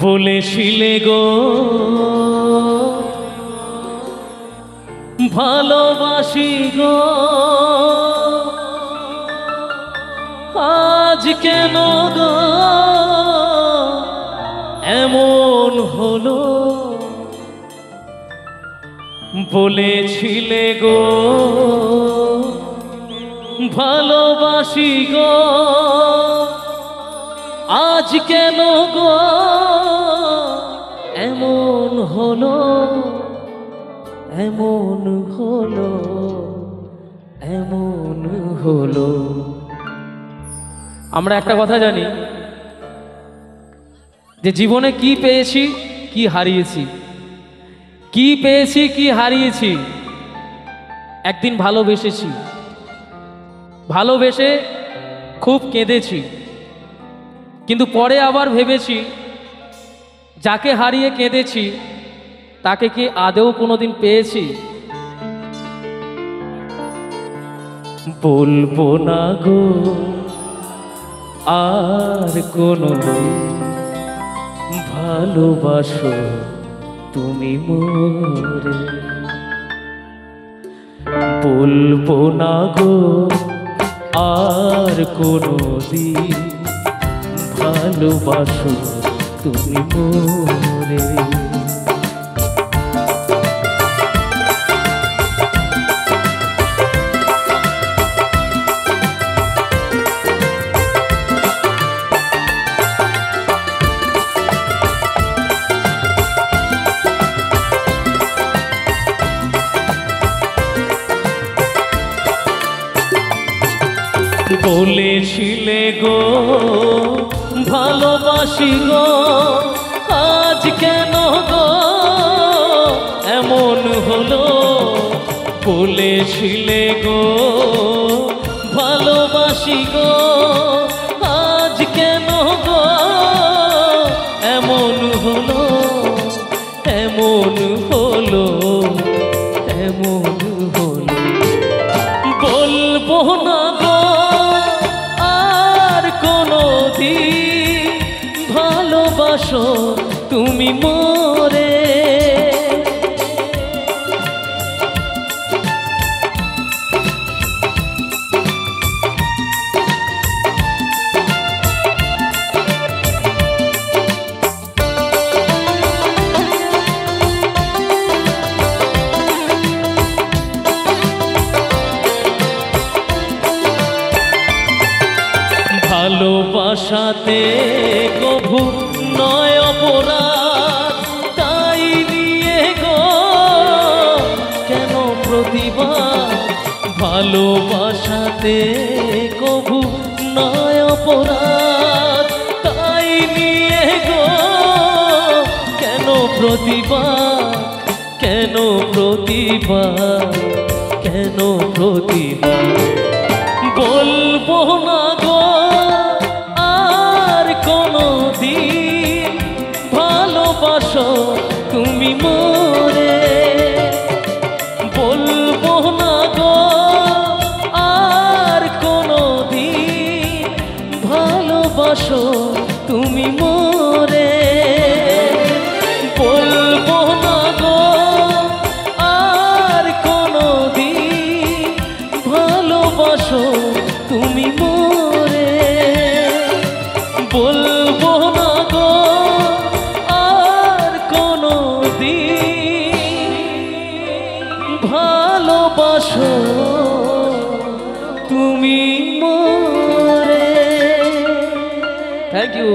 বলেছিলে গো ভালোবাসি গো। আজ কেন গো? এমন হলো। বলেছিলে গো ভালোবাসি গো। আজ কেন গো? এমন হলো এমন হলো এমন হলো। আমরা একটা কথা জানি, যে জীবনে কি পেয়েছি, কি হারিয়েছি? কি পেয়েছি, কি হারিয়েছি? একদিন ভালোবেসেছি। ভালোবেসে খুব কেঁদেছি। কিন্তু পরে আবার ভেবেছি, যাকে হারিয়ে কেঁদেছি, তাকে কি আদেও কোনোদিন পেয়েছি? বলব না গো, আর কোনো ভালোবাসো তুমি মোরে। বলব না গো, আর কোনো দিন ভালোবাসো তুমি মোরে বলেছিলে গো গো আজ কেন গো? এমন হলো বলেছিলে গো ভালোবাসি গো। ভালোবাসো তুমি মোরে। ভালোবাসাতে কভু নয় অপরাধ, তাই নিয়ে গো। কেন প্রতিবাদ? ভালোবাসাতে কভু নয় অপরাধ, তাই নিয়ে গো। কেন প্রতিবাদ? কেন প্রতিবাদ? কেন প্রতিবাদ? বলব না ভালোবাসো তুমি মোরে। বলব না গো, আর কোনো দিন ভালোবাসো তুমি মোরে। বলব না গো, আর কোনো দিন ভালোবাসো তুমি মোরে থ্যাংক ইউ